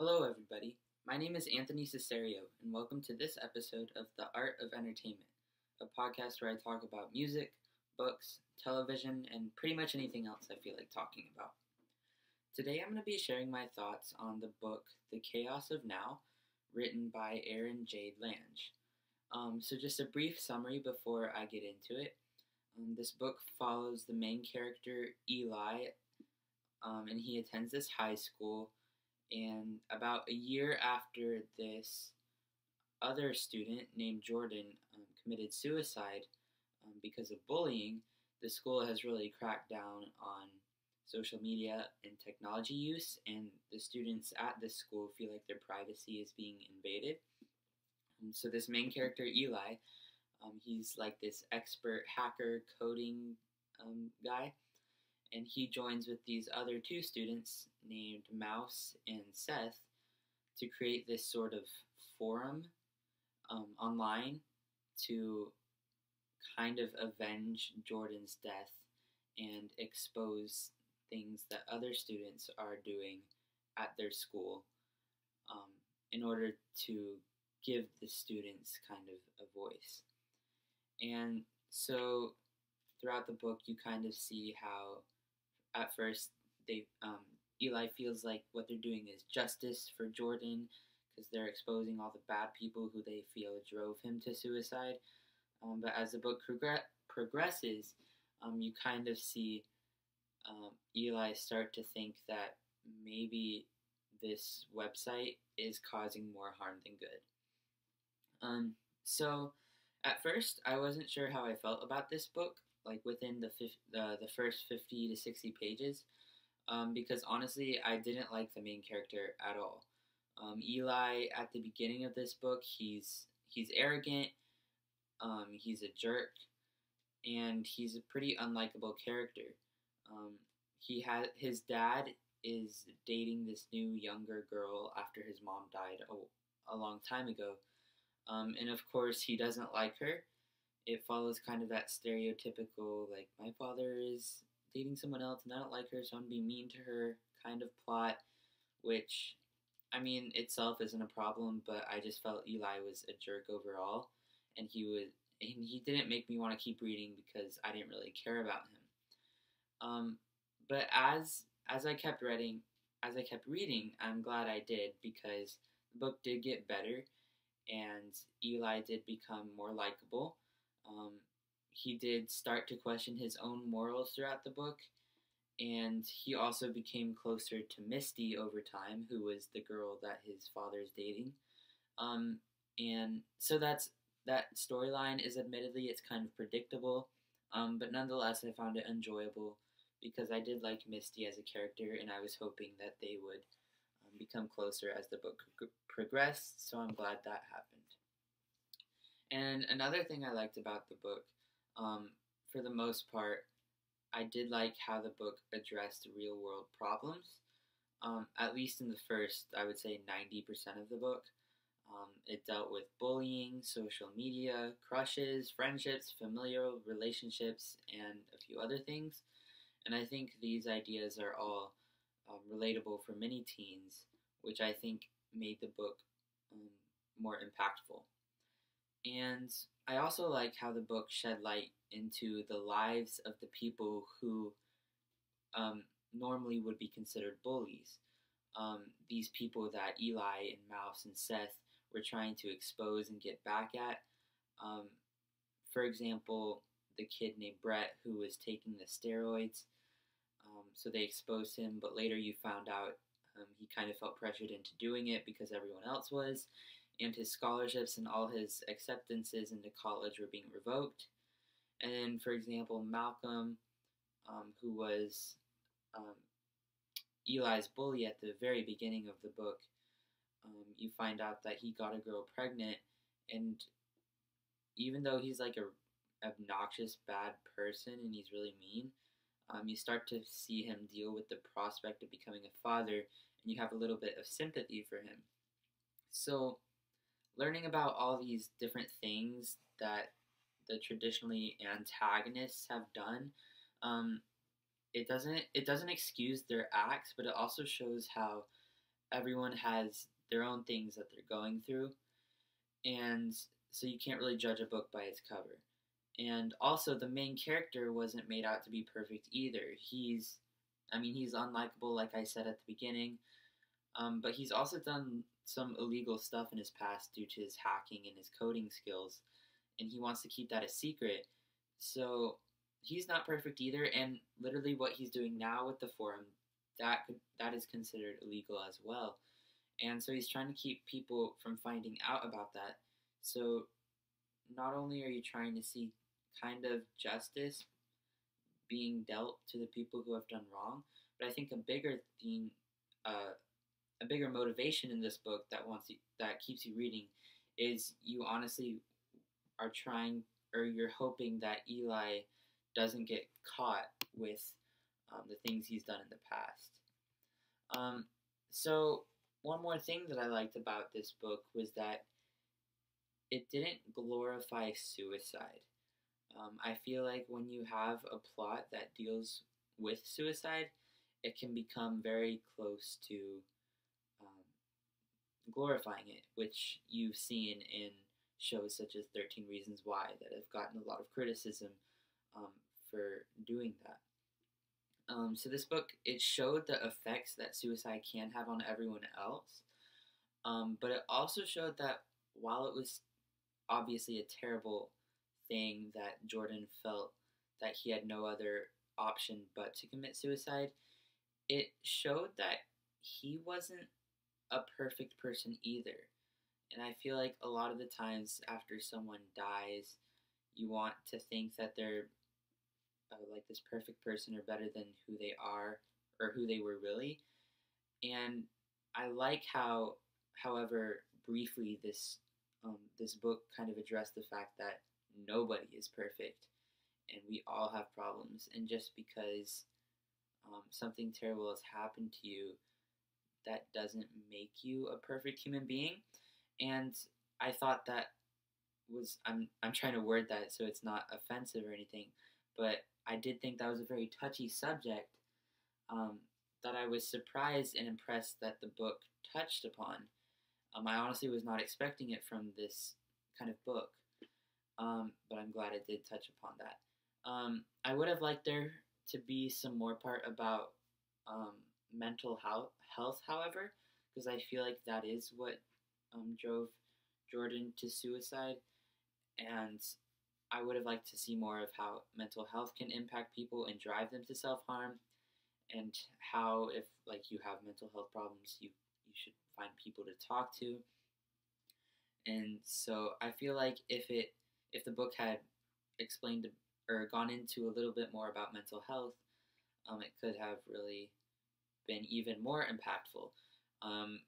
Hello, everybody. My name is Anthony Cesario, and welcome to this episode of The Art of Entertainment, a podcast where I talk about music, books, television, and pretty much anything else I feel like talking about. Today I'm going to be sharing my thoughts on the book The Chaos of Now, written by Erin Jade Lange. Um, so, just a brief summary before I get into it. Um, this book follows the main character, Eli, um, and he attends this high school and about a year after this other student named Jordan um, committed suicide um, because of bullying, the school has really cracked down on social media and technology use, and the students at this school feel like their privacy is being invaded. Um, so, this main character, Eli, um, he's like this expert hacker coding um, guy and he joins with these other two students named Mouse and Seth to create this sort of forum um, online to kind of avenge Jordan's death and expose things that other students are doing at their school um, in order to give the students kind of a voice. And so throughout the book, you kind of see how at first they um, Eli feels like what they're doing is justice for Jordan because they're exposing all the bad people who they feel drove him to suicide. Um, but as the book progr- progresses, um, you kind of see um, Eli start to think that maybe this website is causing more harm than good. Um, so at first, I wasn't sure how I felt about this book like within the the the first fifty to sixty pages, um, because honestly, I didn't like the main character at all. Um, Eli at the beginning of this book, he's he's arrogant, um, he's a jerk, and he's a pretty unlikable character. Um, he had his dad is dating this new younger girl after his mom died a, a long time ago, um, and of course he doesn't like her it follows kind of that stereotypical like my father is dating someone else and I don't like her, so I'm gonna be mean to her kind of plot, which I mean itself isn't a problem, but I just felt Eli was a jerk overall, and he was and he didn't make me want to keep reading because I didn't really care about him. Um, but as as I kept reading, as I kept reading, I'm glad I did because the book did get better, and Eli did become more likable um, he did start to question his own morals throughout the book, and he also became closer to Misty over time, who was the girl that his father's dating. Um, and so that's that storyline is admittedly it's kind of predictable, um, but nonetheless I found it enjoyable because I did like Misty as a character, and I was hoping that they would um, become closer as the book progressed. So I'm glad that happened. And another thing I liked about the book, um, for the most part, I did like how the book addressed real world problems. Um, at least in the first, I would say 90% of the book. Um, it dealt with bullying, social media, crushes, friendships, familial relationships, and a few other things. And I think these ideas are all um, relatable for many teens, which I think made the book um, more impactful. And I also like how the book shed light into the lives of the people who um, normally would be considered bullies. Um, these people that Eli and Mouse and Seth were trying to expose and get back at. Um, for example, the kid named Brett who was taking the steroids. Um, so they exposed him, but later you found out um, he kind of felt pressured into doing it because everyone else was and his scholarships and all his acceptances into college were being revoked. And then, for example, Malcolm, um, who was um, Eli's bully at the very beginning of the book, um, you find out that he got a girl pregnant, and even though he's like a obnoxious, bad person and he's really mean, um, you start to see him deal with the prospect of becoming a father, and you have a little bit of sympathy for him. So learning about all these different things that the traditionally antagonists have done um, it doesn't it doesn't excuse their acts but it also shows how everyone has their own things that they're going through, and so you can't really judge a book by its cover. And also, the main character wasn't made out to be perfect either. He's, I mean, he's unlikable, like I said at the beginning, um, but he's also done some illegal stuff in his past due to his hacking and his coding skills, and he wants to keep that a secret. So he's not perfect either, and literally what he's doing now with the forum, that could, that is considered illegal as well. And so he's trying to keep people from finding out about that. So not only are you trying to see kind of justice being dealt to the people who have done wrong, but I think a bigger theme, uh, a bigger motivation in this book that wants you, that keeps you reading is you honestly are trying or you're hoping that Eli doesn't get caught with um, the things he's done in the past. Um, so one more thing that I liked about this book was that it didn't glorify suicide. Um, I feel like when you have a plot that deals with suicide, it can become very close to glorifying it, which you've seen in shows such as 13 Reasons Why that have gotten a lot of criticism um, for doing that. Um, so this book it showed the effects that suicide can have on everyone else, um, but it also showed that while it was obviously a terrible thing that Jordan felt that he had no other option but to commit suicide, it showed that he wasn't a perfect person either. And I feel like a lot of the times after someone dies, you want to think that they're uh, like this perfect person or better than who they are or who they were really. And I like how, however, briefly this um, this book kind of addressed the fact that nobody is perfect and we all have problems. And just because um, something terrible has happened to you, that doesn't make you a perfect human being. And I thought that was I'm I'm trying to word that so it's not offensive or anything, but I did think that was a very touchy subject um, that I was surprised and impressed that the book touched upon. Um, I honestly was not expecting it from this kind of book, um, but I'm glad it did touch upon that. Um, I would have liked there to be some more part about um, mental health, health, however, because I feel like that is what um, drove Jordan to suicide, and I would have liked to see more of how mental health can impact people and drive them to self harm, and how if like you have mental health problems, you you should find people to talk to. And so I feel like if it if the book had explained or gone into a little bit more about mental health, um, it could have really been even more impactful. Um,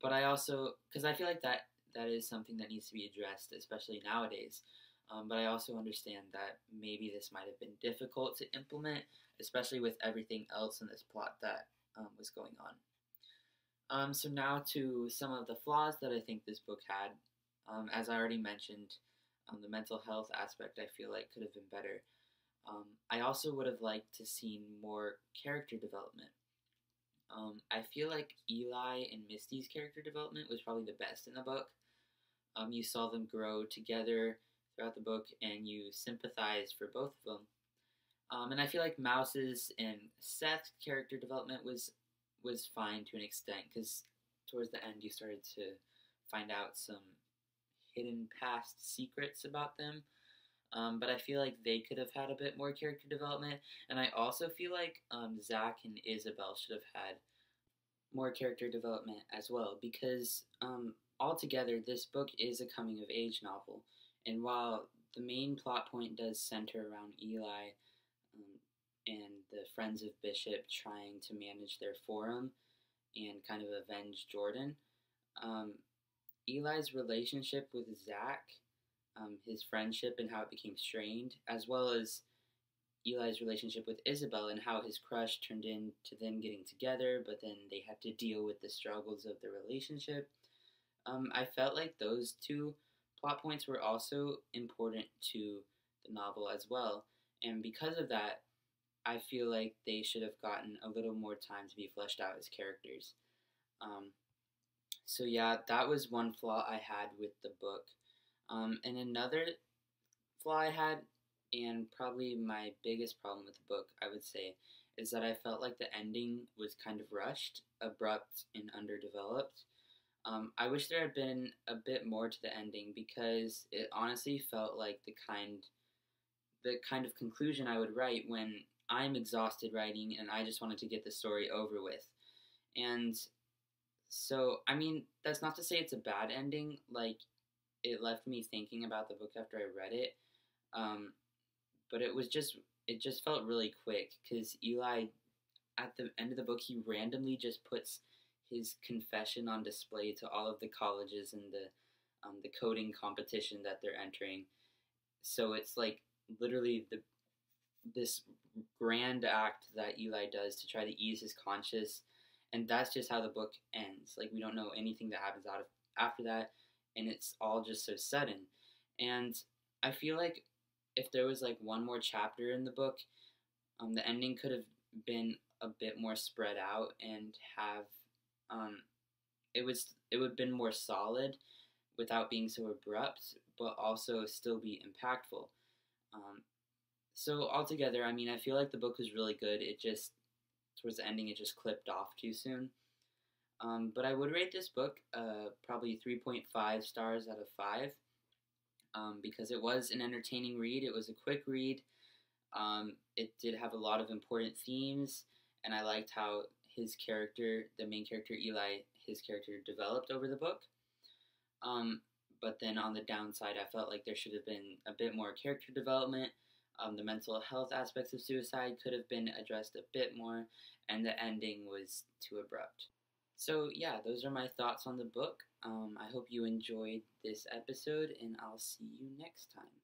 but I also because I feel like that that is something that needs to be addressed, especially nowadays. Um, but I also understand that maybe this might have been difficult to implement, especially with everything else in this plot that um, was going on. Um, so now to some of the flaws that I think this book had. Um, as I already mentioned, um, the mental health aspect I feel like could have been better. Um, I also would have liked to seen more character development. I feel like Eli and Misty's character development was probably the best in the book. you saw them grow together throughout the book, and you sympathized for both of them. Um, and I feel like Mouse's and Seth's character development was was fine to an extent because towards the end you started to find out some hidden past secrets about them. Um, but I feel like they could have had a bit more character development, and I also feel like um, Zach and Isabel should have had more character development as well because um, altogether this book is a coming of age novel and while the main plot point does center around Eli um, and the Friends of Bishop trying to manage their forum and kind of avenge Jordan, um, Eli's relationship with Zach, um, his friendship and how it became strained, as well as Eli's relationship with Isabel and how his crush turned into them getting together, but then they had to deal with the struggles of the relationship. Um, I felt like those two plot points were also important to the novel as well. And because of that, I feel like they should have gotten a little more time to be fleshed out as characters. Um, so yeah, that was one flaw I had with the book. Um, and another flaw I had, and probably my biggest problem with the book, I would say, is that I felt like the ending was kind of rushed, abrupt, and underdeveloped. Um, I wish there had been a bit more to the ending because it honestly felt like the kind, the kind of conclusion I would write when I'm exhausted writing and I just wanted to get the story over with. And so, I mean, that's not to say it's a bad ending. Like, it left me thinking about the book after I read it. Um, but it was just, it just felt really quick because Eli, at the end of the book, he randomly just puts his confession on display to all of the colleges and the um, the coding competition that they're entering. So it's like literally the this grand act that Eli does to try to ease his conscience, and that's just how the book ends. Like we don't know anything that happens out of after that, and it's all just so sudden. And I feel like if there was like one more chapter in the book, um, the ending could have been a bit more spread out and have um, it was it would have been more solid without being so abrupt, but also still be impactful. Um, so altogether, I mean, I feel like the book was really good. It just towards the ending, it just clipped off too soon. Um, but I would rate this book uh, probably 3.5 stars out of 5 um, because it was an entertaining read. It was a quick read. Um, it did have a lot of important themes, and I liked how his character, the main character Eli, his character developed over the book. Um, but then on the downside, I felt like there should have been a bit more character development. Um, the mental health aspects of suicide could have been addressed a bit more, and the ending was too abrupt. So, yeah, those are my thoughts on the book. Um, I hope you enjoyed this episode, and I'll see you next time.